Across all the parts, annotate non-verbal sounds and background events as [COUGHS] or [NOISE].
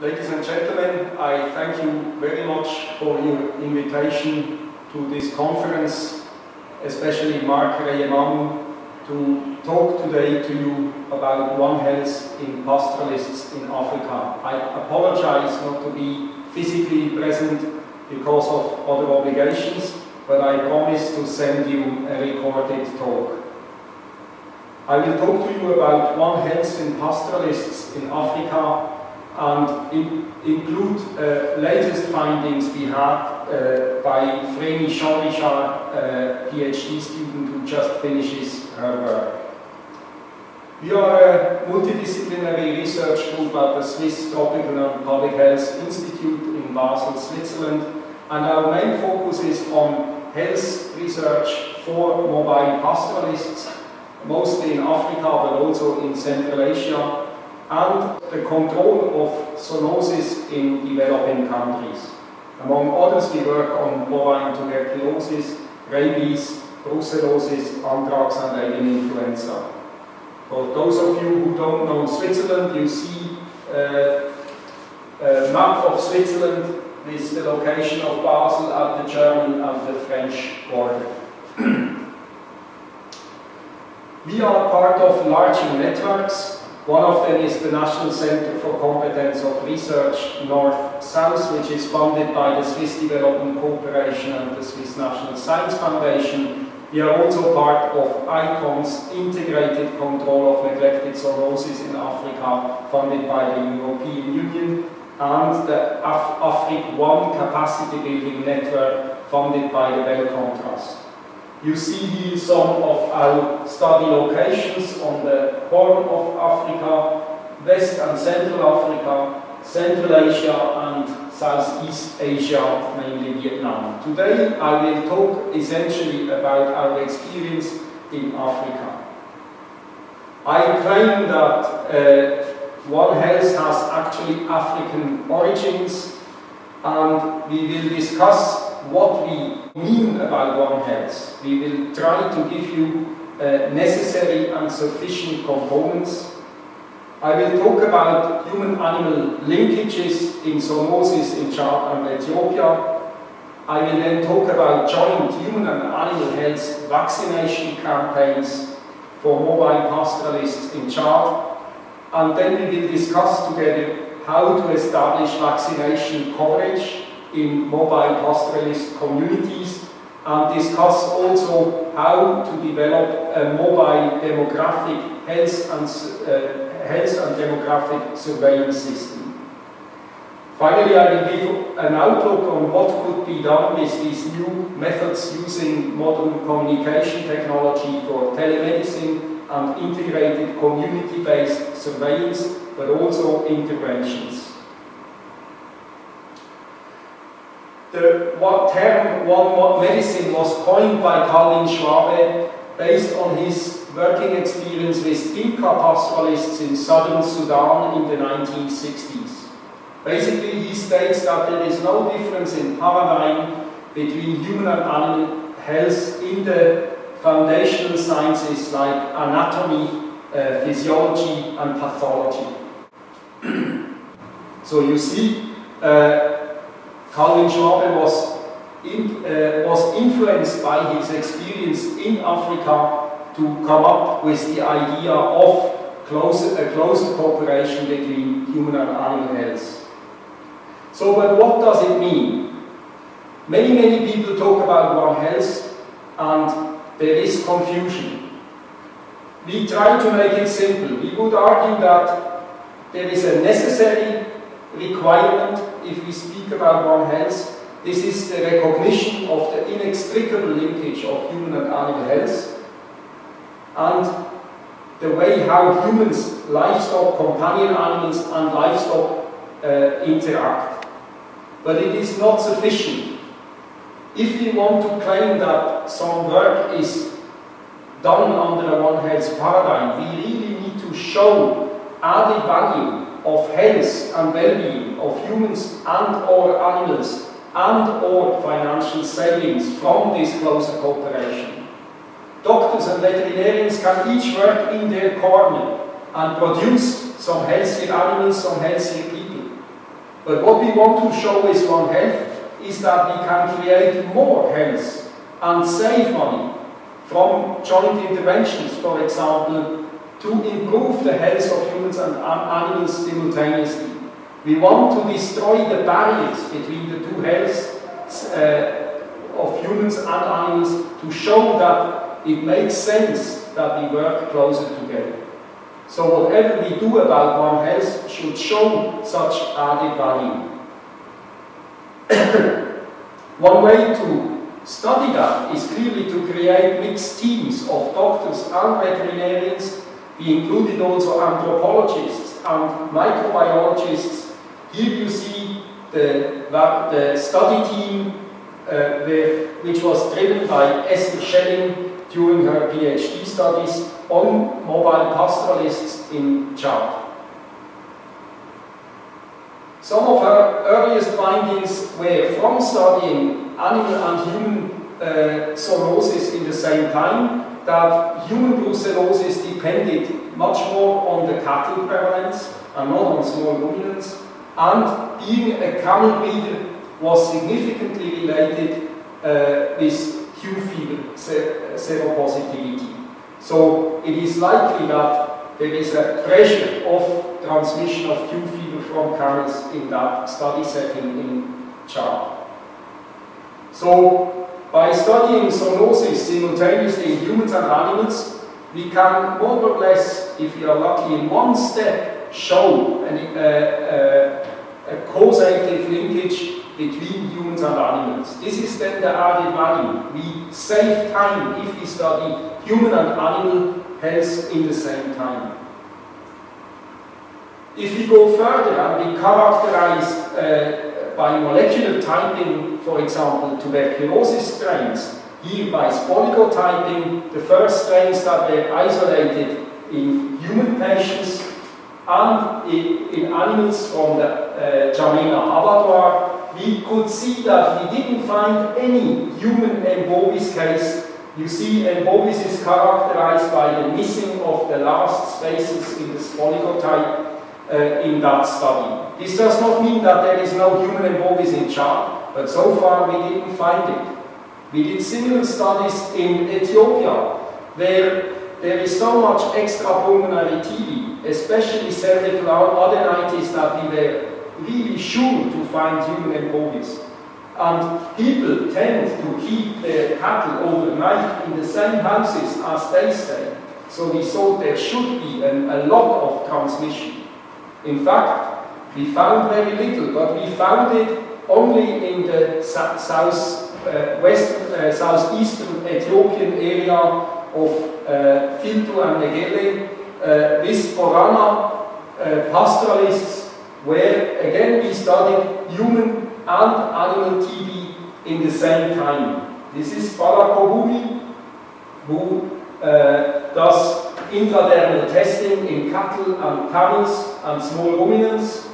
Ladies and gentlemen, I thank you very much for your invitation to this conference, especially Mark Rweyemamu, to talk today to you about One Health in pastoralists in Africa. I apologize not to be physically present because of other obligations, but I promise to send you a recorded talk. I will talk to you about One Health in pastoralists in Africa and in, include uh, latest findings we had uh, by Vreni Jean-Richard, uh, PhD student who just finishes her work. We are a multidisciplinary research group at the Swiss Tropical and Public Health Institute in Basel, Switzerland, and our main focus is on health research for mobile pastoralists, mostly in Africa but also in Central Asia, and the control of zoonosis in developing countries. Among others, we work on bovine tuberculosis, rabies, brucellosis, anthrax, and avian influenza. For those of you who don't know Switzerland, you see uh, a map of Switzerland with the location of Basel at the German and the French border. [CLEARS THROAT] we are part of larger networks. One of them is the National Center for Competence of Research North-South, which is funded by the Swiss Development Corporation and the Swiss National Science Foundation, we are also part of ICONZ Integrated Control of Neglected Zoonosis in Africa, funded by the European Union, and the Af Afrique One Capacity Building Network, funded by the Wellcome Trust. You see here some of our study locations on the Horn of Africa, West and Central Africa, Central Asia and Southeast Asia, mainly Vietnam. Today I will talk essentially about our experience in Africa. I claim that uh, One Health has actually African origins and we will discuss what we mean about One Health. We will try to give you uh, necessary and sufficient components I will talk about human-animal linkages in zoonosis in Chad and Ethiopia. I will then talk about joint human and animal health vaccination campaigns for mobile pastoralists in Chad. And then we will discuss together how to establish vaccination coverage in mobile pastoralist communities and discuss also how to develop a mobile demographic health and uh, health and demographic surveillance system. Finally, I will give an outlook on what could be done with these new methods using modern communication technology for telemedicine and integrated community-based surveillance, but also interventions. The term one medicine was coined by Calvin Schwabe based on his working experience with Dinka pastoralists in southern Sudan in the 1960s. Basically, he states that there is no difference in paradigm between human and animal health in the foundational sciences like anatomy, uh, physiology, and pathology. [CLEARS THROAT] so you see, uh, Calvin Schwabe was, in, uh, was influenced by his experience in Africa to come up with the idea of a closer cooperation between human and animal health. So, but what does it mean? Many, many people talk about One Health and there is confusion. We try to make it simple. We would argue that there is a necessary requirement if we speak about One Health. This is the recognition of the inextricable linkage of human and animal health and the way how humans, livestock, companion animals and livestock uh, interact. But it is not sufficient. If we want to claim that some work is done under a One Health paradigm, we really need to show added value of health and well-being of humans and or animals and or financial savings from this closer cooperation. Doctors and veterinarians can each work in their corner and produce some healthier animals, some healthier people. But what we want to show with One Health is that we can create more health and save money from joint interventions, for example, to improve the health of humans and animals simultaneously. We want to destroy the barriers between the two healths uh, of humans and animals to show that it makes sense that we work closer together. So whatever we do about One Health should show such added value. [COUGHS] One way to study that is clearly to create mixed teams of doctors and veterinarians. We included also anthropologists and microbiologists. Here you see the, the study team uh, which was driven by Esther Schelling during her PhD studies on mobile pastoralists in Chad. Some of her earliest findings were from studying animal and human uh, zoonosis in the same time, that human brucellosis depended much more on the cattle prevalence and not on small ruminants, and being a camel breeder was significantly related uh, with Q fever seropositivity. So it is likely that there is a pressure of transmission of Q fever from camels in that study setting in Chad. So by studying zoonosis simultaneously in humans and animals, we can more or less, if we are lucky, in one step show an, uh, uh, a causative linkage between humans and animals. This is then the added value. We save time if we study human and animal health in the same time. If we go further and we characterize uh, by molecular typing, for example, tuberculosis strains, here by typing, the first strains that were isolated in human patients and in, in animals from the uh, N'Djamena abattoir we could see that we didn't find any human M. case. You see, M. is characterized by the missing of the last spaces in the spoligotype uh, in that study. This does not mean that there is no human bovis in Chad, but so far we didn't find it. We did similar studies in Ethiopia, where there is so much extrapulmonary TB, especially cervical adenitis, that we were really sure to find human bovis. And people tend to keep their cattle overnight in the same houses as they stay. So we thought there should be an, a lot of transmission. In fact, we found very little, but we found it only in the south, uh, west, uh, southeastern Ethiopian area of uh, and Negele uh, with Borana uh, pastoralists where again we studied human and animal TB in the same time. This is Balako Gumi, who uh, does intradermal testing in cattle and camels and small ruminants,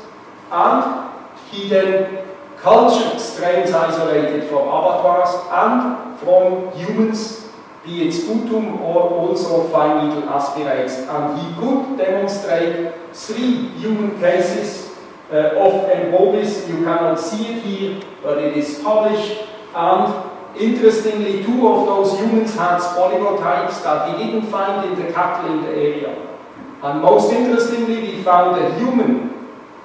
and he then cultured strains isolated from abattoirs and from humans, be it sputum or also fine needle aspirates, and he could demonstrate three human cases uh, of M. bovis. You cannot see it here, but it is published. And interestingly, two of those humans had spoligotypes that we didn't find in the cattle in the area. And most interestingly, we found a human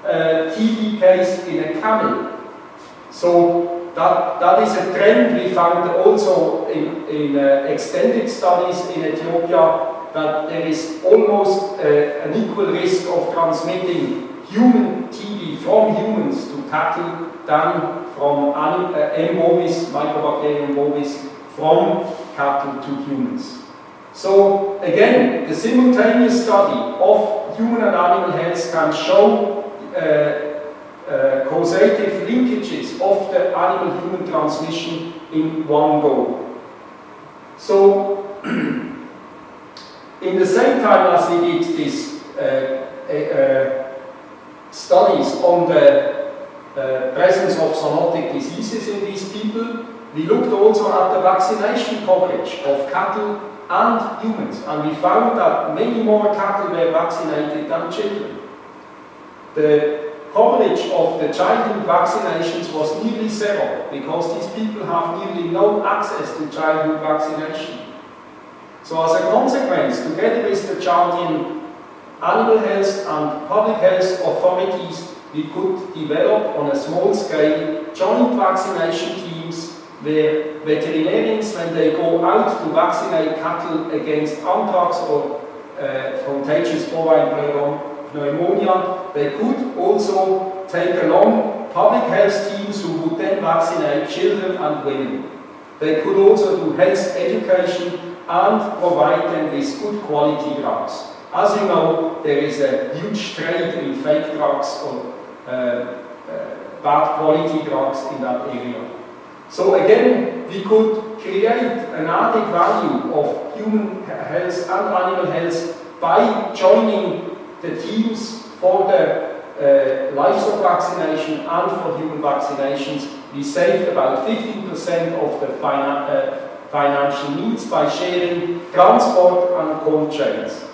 uh, TB case in a camel. So that, that is a trend we found also in, in uh, extended studies in Ethiopia that there is almost uh, an equal risk of transmitting human TB from humans to cattle than from uh, M. bovis, Mycobacterium bovis, from cattle to humans. So again, the simultaneous study of human and animal health can show uh, uh, causative linkages of the animal-human transmission in one go. So, [CLEARS THROAT] in the same time as we did this uh, uh studies on the uh, presence of zoonotic diseases in these people, we looked also at the vaccination coverage of cattle and humans, and we found that many more cattle were vaccinated than children. The coverage of the childhood vaccinations was nearly zero because these people have nearly no access to childhood vaccination. So as a consequence, together with the Chadian animal health and public health authorities, we could develop on a small scale joint vaccination teams where veterinarians, when they go out to vaccinate cattle against anthrax or uh, contagious bovine pneumonia, they could also take along public health teams who would then vaccinate children and women. They could also do health education and provide them with good quality drugs. As you know, there is a huge trade in fake drugs or bad quality drugs in that area. So again, we could create an added value of human health and animal health by joining the teams for the uh, livestock vaccination and for human vaccinations. We saved about 15% of the finan uh, financial needs by sharing transport and cold chains.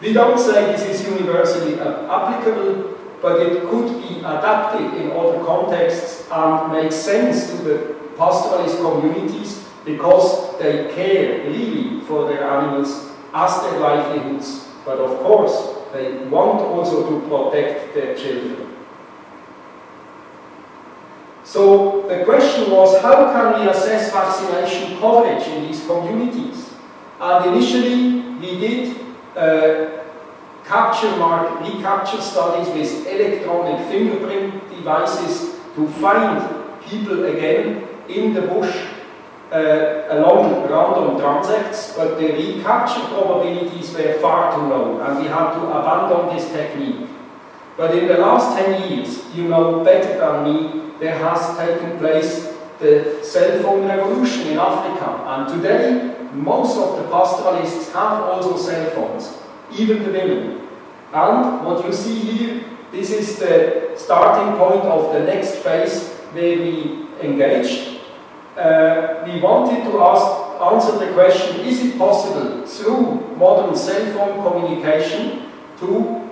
We don't say this is universally applicable, but it could be adapted in other contexts and make sense to the pastoralist communities because they care really for their animals as their livelihoods. But of course, they want also to protect their children. So the question was, how can we assess vaccination coverage in these communities? And initially, we did uh, capture mark, recapture studies with electronic fingerprint devices to find people again in the bush uh, along random transects, but the recapture probabilities were far too low and we had to abandon this technique. But in the last 10 years, you know better than me, there has taken place the cell phone revolution in Africa and today most of the pastoralists have also cell phones even the women. And what you see here, this is the starting point of the next phase where we engaged. Uh, we wanted to ask, answer the question, is it possible through modern cell phone communication to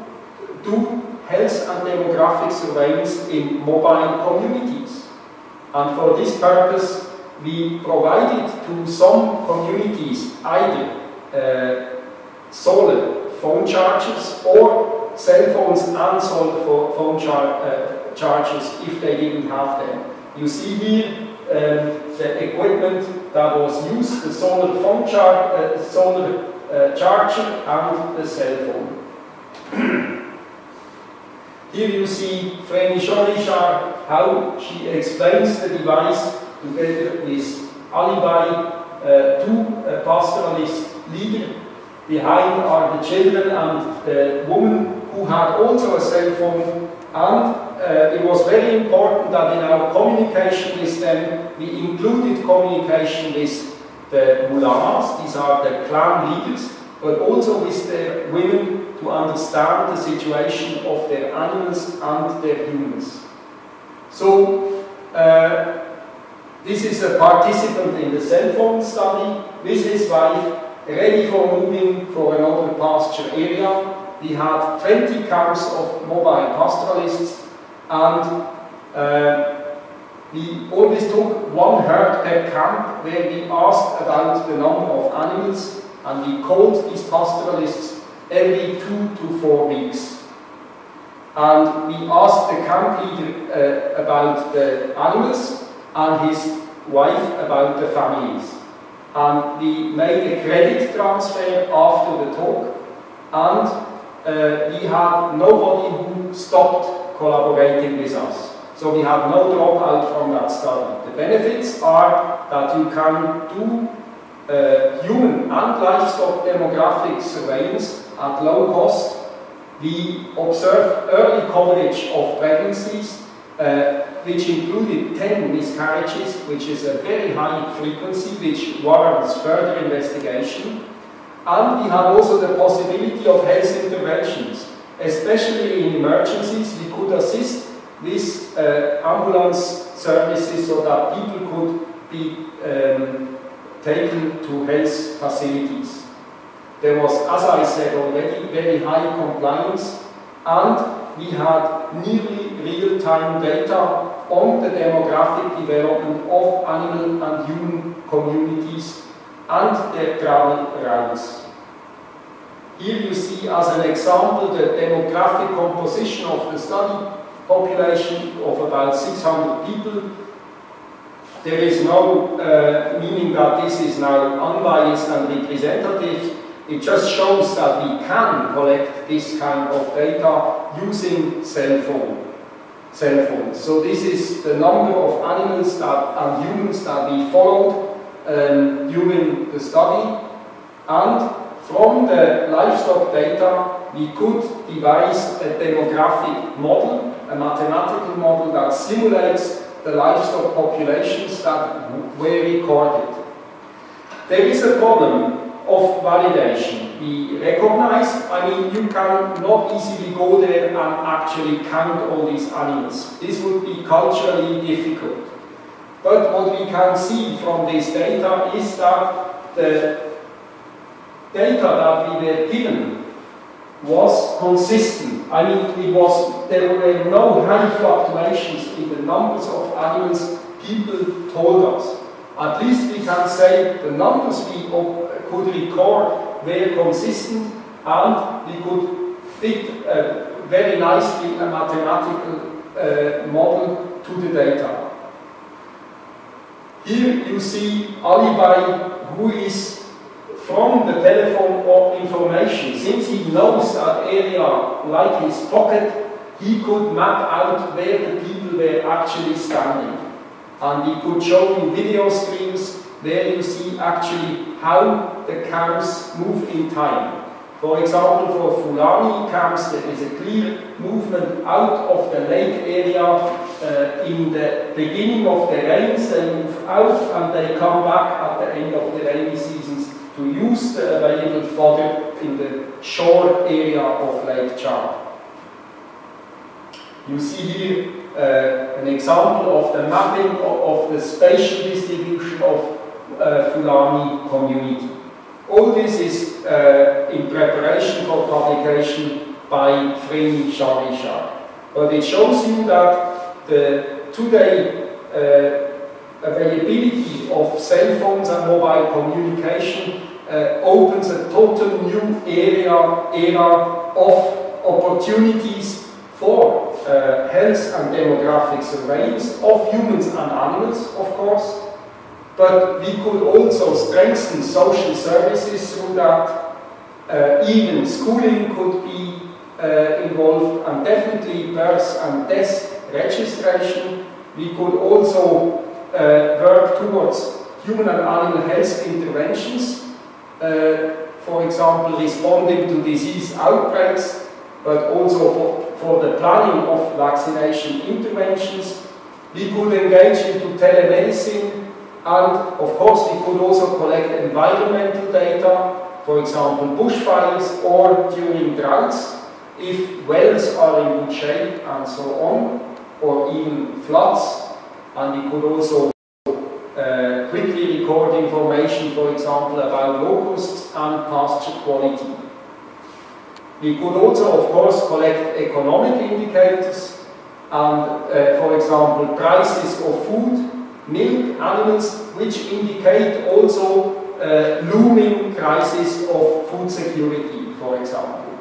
do health and demographic surveillance in mobile communities? And for this purpose, we provided to some communities either uh, solar phone chargers or cell phones and solar phone char uh, chargers if they didn't have them. You see here um, the equipment that was used, the solar phone char uh, solar uh, charger and the cell phone. [CLEARS THROAT] here you see Vreni Jean-Richard, how she explains the device together with Alibi, uh, two uh, pastoralist leaders Behind are the children and the woman who had also a cell phone. And uh, it was very important that in our communication with them we included communication with the mulamas, these are the clan leaders, but also with the women to understand the situation of their animals and their humans. So, uh, this is a participant in the cell phone study. With his wife ready for moving for another pasture area. We had 20 camps of mobile pastoralists and uh, we always took one herd per camp where we asked about the number of animals and we called these pastoralists every two to four weeks. And we asked the camp leader uh, about the animals and his wife about the families and we made a credit transfer after the talk and uh, we had nobody who stopped collaborating with us. So we had no dropout from that study. The benefits are that you can do uh, human and livestock demographic surveillance at low cost. We observe early coverage of pregnancies uh, which included 10 miscarriages, which is a very high frequency, which warrants further investigation. And we have also the possibility of health interventions, especially in emergencies. We could assist with uh, ambulance services so that people could be um, taken to health facilities. There was, as I said already, very high compliance and we had nearly real-time data on the demographic development of animal and human communities and their travel routes. Here you see as an example the demographic composition of the study population of about 600 people. There is no uh, meaning that this is now unbiased and representative. It just shows that we can collect this kind of data using cell phone. Cell phones. So this is the number of animals that, and humans that we followed um, during the study. And from the livestock data, we could devise a demographic model, a mathematical model that simulates the livestock populations that were recorded. There is a problem of validation. We recognize, I mean, you can not easily go there and actually count all these animals. This would be culturally difficult. But what we can see from this data is that the data that we were given was consistent. I mean, it was, there were no high fluctuations in the numbers of animals people told us. At least we can say the numbers we could record very consistent and we could fit uh, very nicely a mathematical uh, model to the data. Here you see Ali who is from the telephone or information, since he knows that area like his pocket, he could map out where the people were actually standing. And he could show you video screens where you see actually how the cows move in time. For example, for Fulani cows, there is a clear movement out of the lake area uh, in the beginning of the rains. They move out and they come back at the end of the rainy seasons to use the available fodder in the shore area of Lake Chad. You see here uh, an example of the mapping of, of the spatial distribution of uh, Fulani community. All this is uh, in preparation for publication by Vreni Jean-Richard. But it shows you that the today uh, availability of cell phones and mobile communication uh, opens a total new area, era of opportunities for uh, health and demographic surveillance of humans and animals, of course, but we could also strengthen social services through that. Uh, even schooling could be uh, involved, and definitely birth and death registration. We could also uh, work towards human and animal health interventions, uh, for example, responding to disease outbreaks, but also for, for the planning of vaccination interventions. We could engage into telemedicine, and of course, we could also collect environmental data, for example, bushfires or during droughts, if wells are in good shape and so on, or even floods and we could also uh, quickly record information, for example, about locusts and pasture quality. We could also, of course, collect economic indicators and, uh, for example, prices of food, milk, animals, which indicate also uh, looming crisis of food security, for example.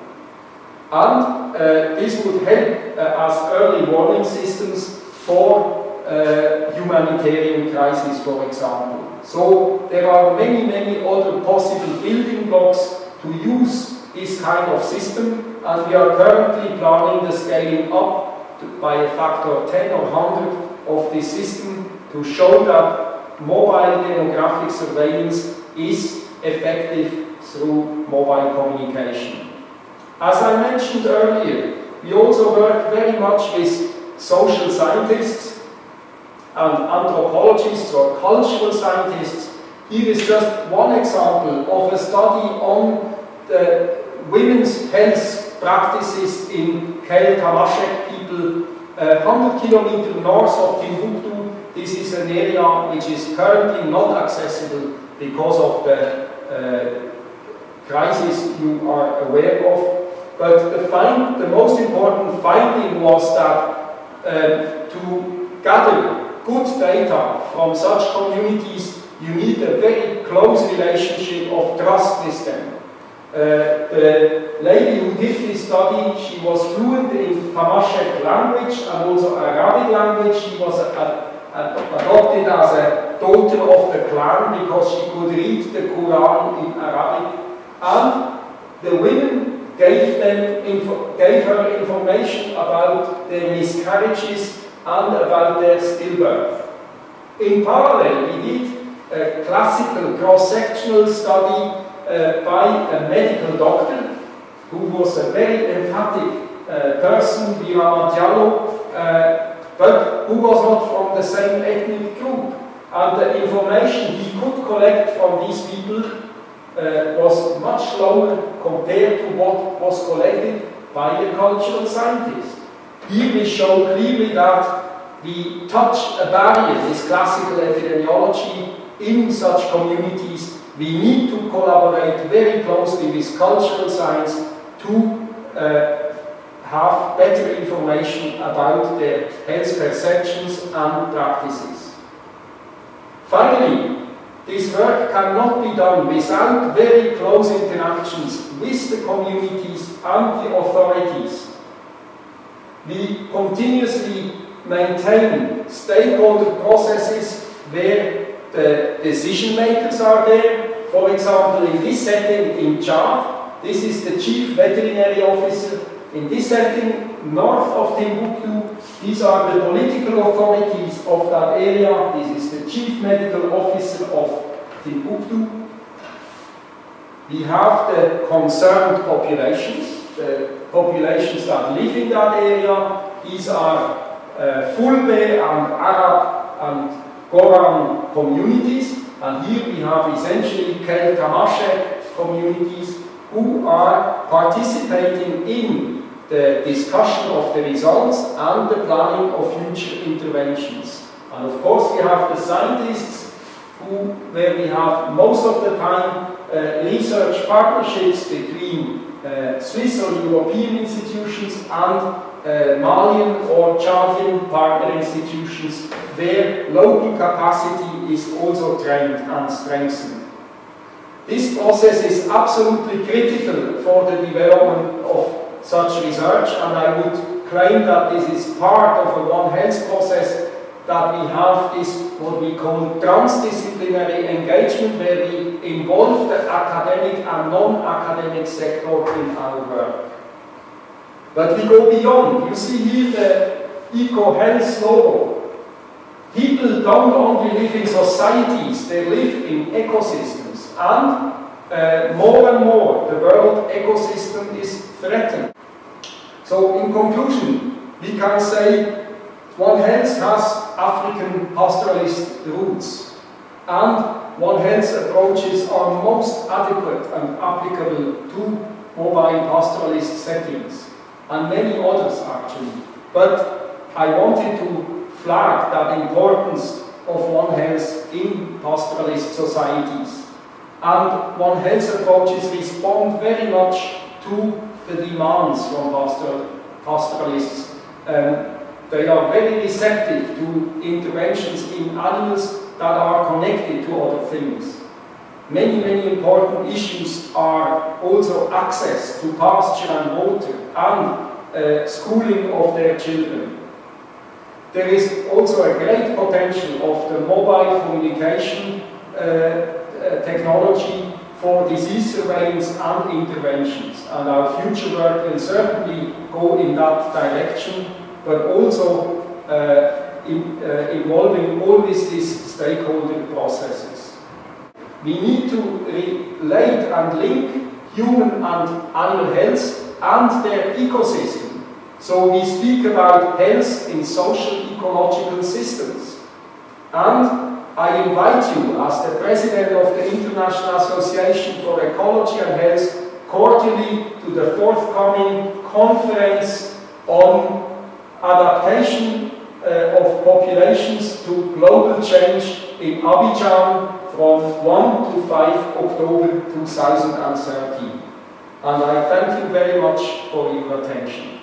And uh, this would help uh, as early warning systems for uh, humanitarian crisis, for example. So there are many, many other possible building blocks to use this kind of system, and we are currently planning the scaling up by a factor of 10 or 100 of this system to show that mobile demographic surveillance is effective through mobile communication. As I mentioned earlier, we also work very much with social scientists and anthropologists or cultural scientists. Here is just one example of a study on the women's health practices in Kel Tamashek people, uh, 100 kilometers north of Timbuktu. This is an area which is currently not accessible because of the uh, crisis you are aware of. But the, find, the most important finding was that uh, to gather good data from such communities, you need a very close relationship of trust with them. Uh, the lady who did this study, she was fluent in Tamashek language and also Arabic language. She was a, a, adopted as a daughter of the clan because she could read the Quran in Arabic. And the women gave, them gave her information about their miscarriages and about their stillbirth. In parallel, we did a classical cross-sectional study uh, by a medical doctor who was a very empathic uh, person, Birama Diallo, uh, but who was not from the same ethnic group. And the information he could collect from these people uh, was much lower compared to what was collected by the cultural scientists. Here we show clearly that we touch a barrier, this classical epidemiology, in such communities. We need to collaborate very closely with cultural science to uh, have better information about their health perceptions and practices. Finally, this work cannot be done without very close interactions with the communities and the authorities. We continuously maintain stakeholder processes where the decision makers are there. For example, in this setting in Chad, this is the chief veterinary officer. In this setting, north of Timbuktu, these are the political authorities of that area. This is the chief medical officer of Timbuktu. We have the concerned populations, the populations that live in that area. These are uh, Fulbe and Arab and Goran communities. And here we have essentially Kel communities who are participating in the discussion of the results and the planning of future interventions. And of course we have the scientists who, where we have most of the time uh, research partnerships between uh, Swiss or European institutions and uh, Malian or Chadian partner institutions where local capacity is also trained and strengthened. This process is absolutely critical for the development of such research, and I would claim that this is part of a One Health process that we have this, what we call transdisciplinary engagement, where we involve the academic and non-academic sector in our work. But we go beyond. You see here the eco-health logo. People don't only live in societies, they live in ecosystems. And uh, more and more, the world ecosystem is threatened. So in conclusion, we can say One Health has African pastoralist roots and One Health approaches are most adequate and applicable to mobile pastoralist settings and many others actually. But I wanted to flag that importance of One Health in pastoralist societies. And One Health approaches respond very much to the demands from pastoral, pastoralists. Um, they are very receptive to interventions in animals that are connected to other things. Many, many important issues are also access to pasture and water and uh, schooling of their children. There is also a great potential of the mobile communication uh, technology for disease surveillance and interventions. And our future work will certainly go in that direction, but also uh, in, uh, involving always these stakeholder processes. We need to relate and link human and animal health and their ecosystem. So we speak about health in social ecological systems. And I invite you, as the President of the International Association for Ecology and Health, cordially to the forthcoming conference on adaptation uh, of populations to global change in Abidjan from 1 to 5 October 2013. And I thank you very much for your attention.